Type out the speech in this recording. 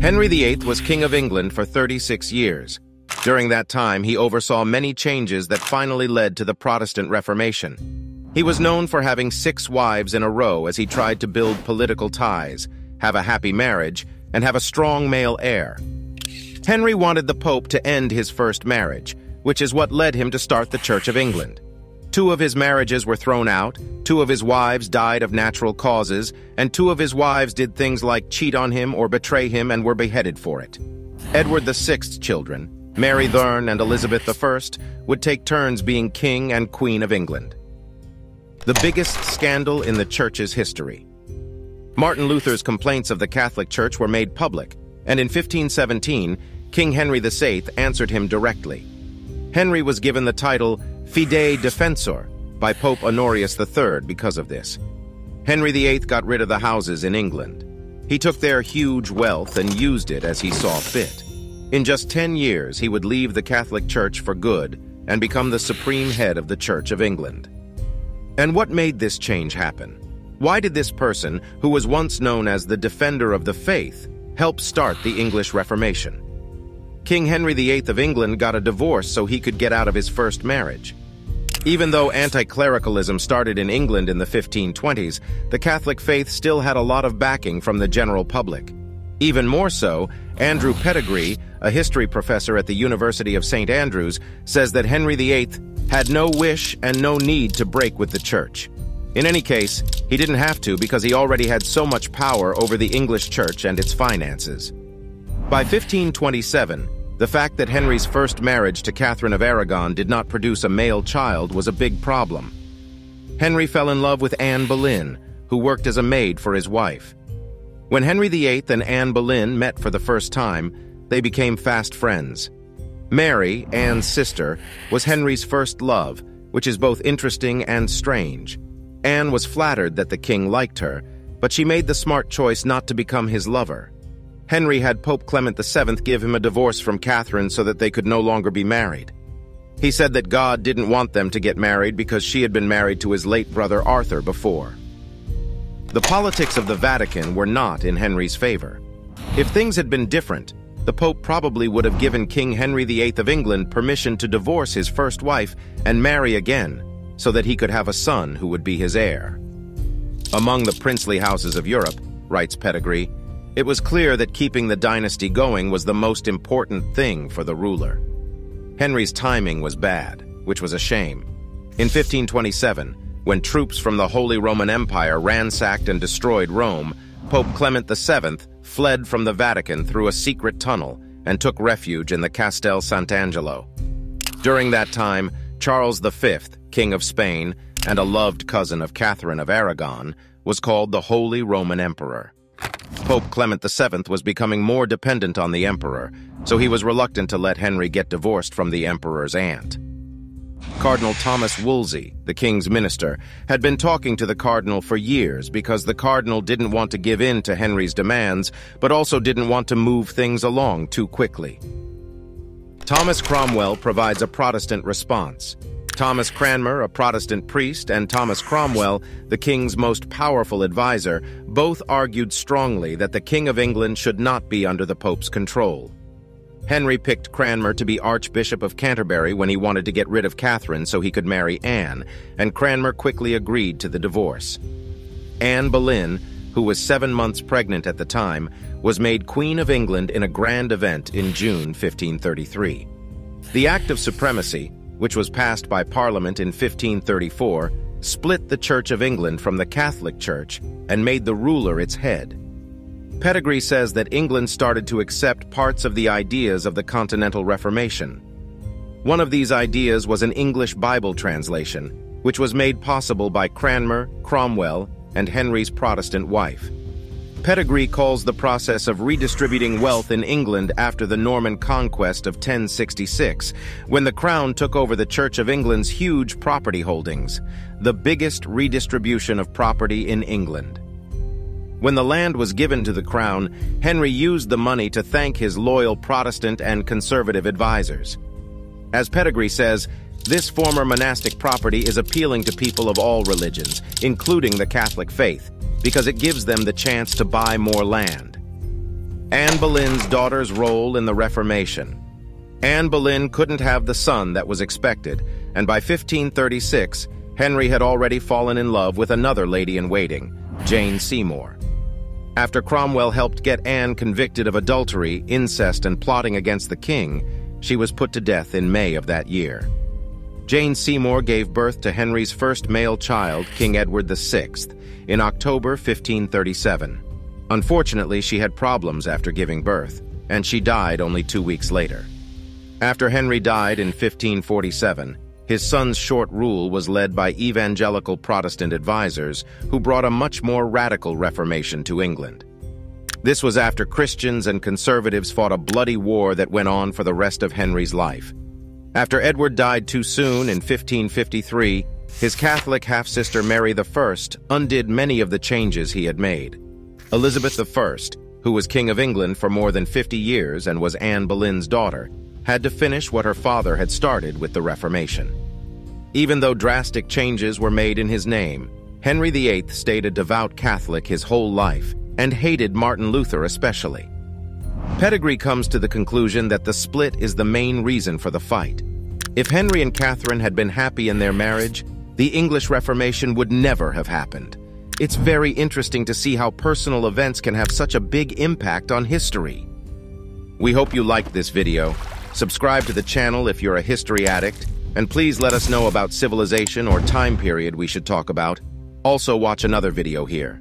Henry VIII was King of England for 36 years. During that time, he oversaw many changes that finally led to the Protestant Reformation. He was known for having six wives in a row as he tried to build political ties, have a happy marriage, and have a strong male heir. Henry wanted the Pope to end his first marriage, which is what led him to start the Church of England. Two of his marriages were thrown out, two of his wives died of natural causes, and two of his wives did things like cheat on him or betray him and were beheaded for it. Edward VI's children, Mary Thurn and Elizabeth I, would take turns being King and Queen of England. The biggest scandal in the Church's history. Martin Luther's complaints of the Catholic Church were made public, and in 1517, King Henry VIII answered him directly. Henry was given the title Fidei Defensor by Pope Honorius III because of this. Henry VIII got rid of the houses in England. He took their huge wealth and used it as he saw fit. In just 10 years, he would leave the Catholic Church for good and become the supreme head of the Church of England. And what made this change happen? Why did this person, who was once known as the defender of the faith, help start the English Reformation? King Henry VIII of England got a divorce so he could get out of his first marriage. Even though anti-clericalism started in England in the 1520s, the Catholic faith still had a lot of backing from the general public. Even more so, Andrew Pettegree, a history professor at the University of St. Andrews, says that Henry VIII had no wish and no need to break with the church. In any case, he didn't have to because he already had so much power over the English church and its finances. By 1527, the fact that Henry's first marriage to Catherine of Aragon did not produce a male child was a big problem. Henry fell in love with Anne Boleyn, who worked as a maid for his wife. When Henry VIII and Anne Boleyn met for the first time, they became fast friends. Mary, Anne's sister, was Henry's first love, which is both interesting and strange. Anne was flattered that the king liked her, but she made the smart choice not to become his lover. Henry had Pope Clement VII give him a divorce from Catherine so that they could no longer be married. He said that God didn't want them to get married because she had been married to his late brother Arthur before. The politics of the Vatican were not in Henry's favor. If things had been different, the Pope probably would have given King Henry VIII of England permission to divorce his first wife and marry again, so that he could have a son who would be his heir. Among the princely houses of Europe, writes Pettegree, it was clear that keeping the dynasty going was the most important thing for the ruler. Henry's timing was bad, which was a shame. In 1527, when troops from the Holy Roman Empire ransacked and destroyed Rome, Pope Clement VII fled from the Vatican through a secret tunnel and took refuge in the Castel Sant'Angelo. During that time, Charles V, King of Spain, and a loved cousin of Catherine of Aragon, was called the Holy Roman Emperor. Pope Clement VII was becoming more dependent on the emperor, so he was reluctant to let Henry get divorced from the emperor's aunt. Cardinal Thomas Wolsey, the king's minister, had been talking to the cardinal for years because the cardinal didn't want to give in to Henry's demands, but also didn't want to move things along too quickly. Thomas Cromwell provides a Protestant response. Thomas Cranmer, a Protestant priest, and Thomas Cromwell, the king's most powerful advisor, both argued strongly that the King of England should not be under the Pope's control. Henry picked Cranmer to be Archbishop of Canterbury when he wanted to get rid of Catherine so he could marry Anne, and Cranmer quickly agreed to the divorce. Anne Boleyn, who was seven months pregnant at the time, was made Queen of England in a grand event in June 1533. The Act of Supremacy, which was passed by Parliament in 1534, split the Church of England from the Catholic Church and made the ruler its head. Pettegree says that England started to accept parts of the ideas of the Continental Reformation. One of these ideas was an English Bible translation, which was made possible by Cranmer, Cromwell, and Henry's Protestant wife. Pettegree calls the process of redistributing wealth in England after the Norman conquest of 1066, when the Crown took over the Church of England's huge property holdings, the biggest redistribution of property in England. When the land was given to the Crown, Henry used the money to thank his loyal Protestant and conservative advisers. As Pettegree says, this former monastic property is appealing to people of all religions, including the Catholic faith, because it gives them the chance to buy more land. Anne Boleyn's daughter's role in the Reformation. Anne Boleyn couldn't have the son that was expected, and by 1536, Henry had already fallen in love with another lady-in-waiting, Jane Seymour. After Cromwell helped get Anne convicted of adultery, incest, and plotting against the king, she was put to death in May of that year. Jane Seymour gave birth to Henry's first male child, King Edward VI, in October 1537. Unfortunately, she had problems after giving birth, and she died only two weeks later. After Henry died in 1547, his son's short rule was led by evangelical Protestant advisers who brought a much more radical reformation to England. This was after Christians and conservatives fought a bloody war that went on for the rest of Henry's life. After Edward died too soon in 1553, his Catholic half-sister Mary I undid many of the changes he had made. Elizabeth I, who was King of England for more than 50 years and was Anne Boleyn's daughter, had to finish what her father had started with the Reformation. Even though drastic changes were made in his name, Henry VIII stayed a devout Catholic his whole life and hated Martin Luther especially. Pettegree comes to the conclusion that the split is the main reason for the fight. If Henry and Catherine had been happy in their marriage, the English Reformation would never have happened. It's very interesting to see how personal events can have such a big impact on history. We hope you liked this video. Subscribe to the channel if you're a history addict, and please let us know about civilization or time period we should talk about. Also watch another video here.